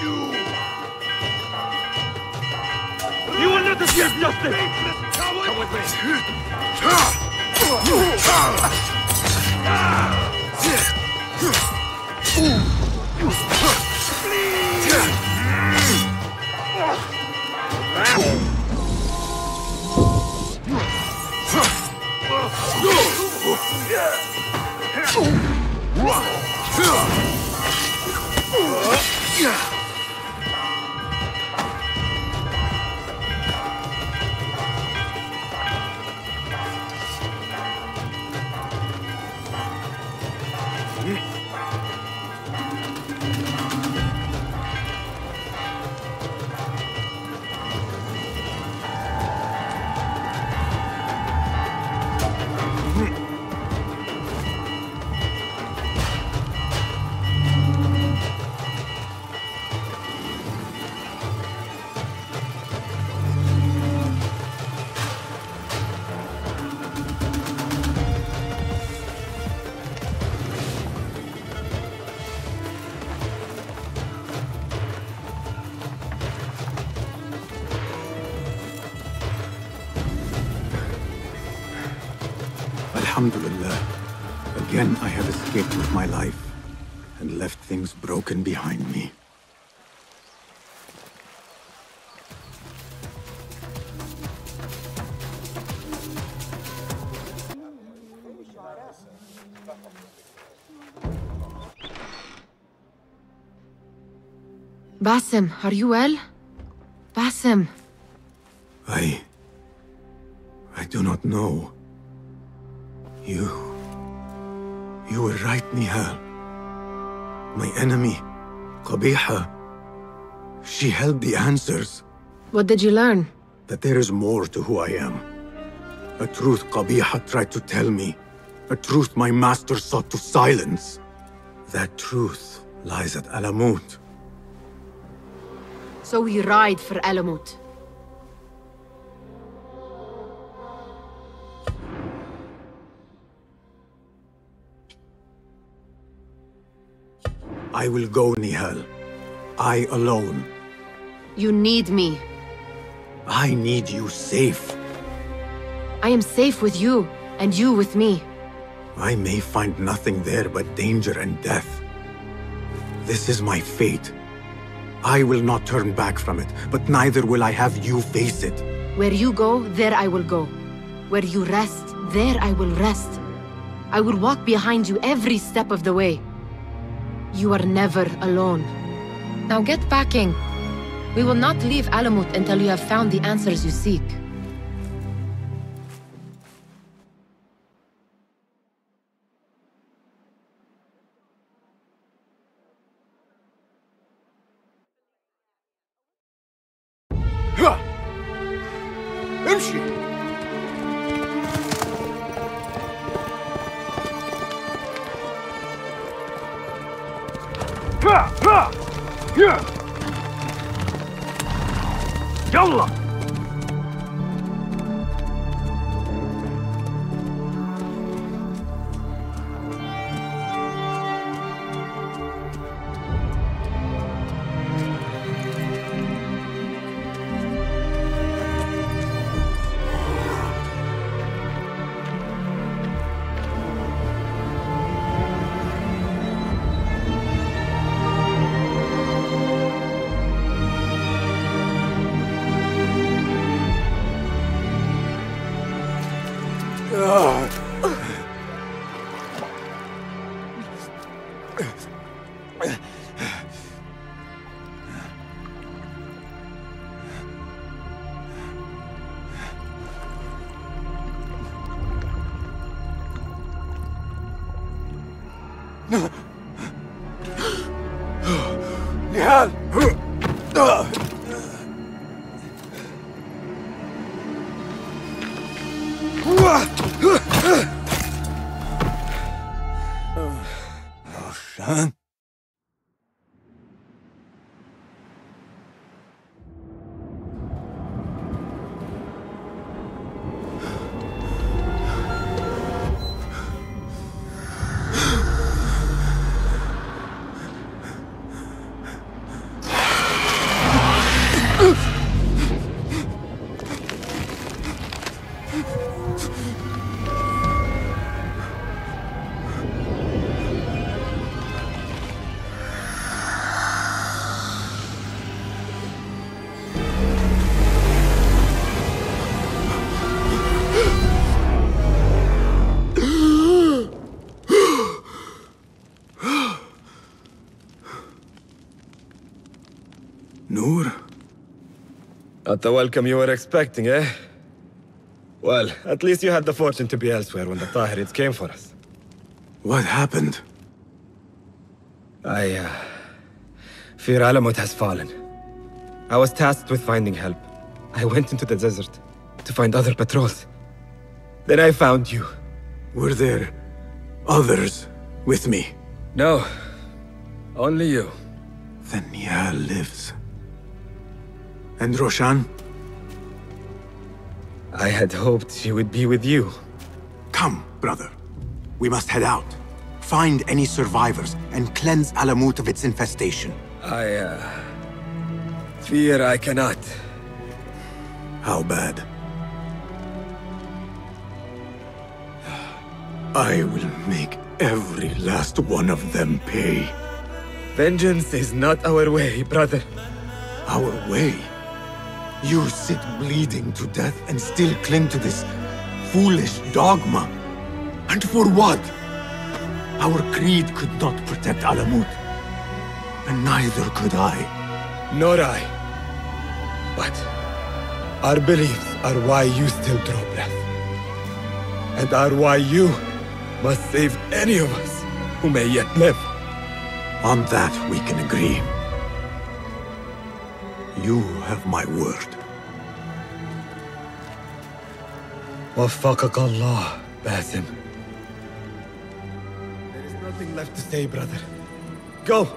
You You will not escape justice! Come with me! Alhamdulillah. Again, I have escaped with my life and left things broken behind me. Basim, are you well? Basim. I... I do not know. You... You were right, Nehal. My enemy, Qabiha. She held the answers. What did you learn? That there is more to who I am. A truth Qabiha tried to tell me. A truth my master sought to silence. That truth lies at Alamut. So we ride for Alamut. I will go, Nehal. I alone. You need me. I need you safe. I am safe with you, and you with me. I may find nothing there but danger and death. This is my fate. I will not turn back from it, but neither will I have you face it. Where you go, there I will go. Where you rest, there I will rest. I will walk behind you every step of the way. You are never alone. Now get packing. We will not leave Alamut until you have found the answers you seek. 扔了。你那娘 Not the welcome you were expecting, eh? Well, at least you had the fortune to be elsewhere when the Tahirids came for us. What happened? I, uh... Fear Alamut has fallen. I was tasked with finding help. I went into the desert to find other patrols. Then I found you. Were there others with me? No. Only you. Then Nia lives. And Roshan? I had hoped she would be with you. Come, brother. We must head out. Find any survivors and cleanse Alamut of its infestation. I, uh... Fear I cannot. How bad? I will make every last one of them pay. Vengeance is not our way, brother. Our way? You sit bleeding to death and still cling to this foolish dogma. And for what? Our creed could not protect Alamut. And neither could I. Nor I. But our beliefs are why you still draw breath. And are why you must save any of us who may yet live. On that we can agree. You have my word. وفقك Allah, Basim. There is nothing left to say, brother. Go!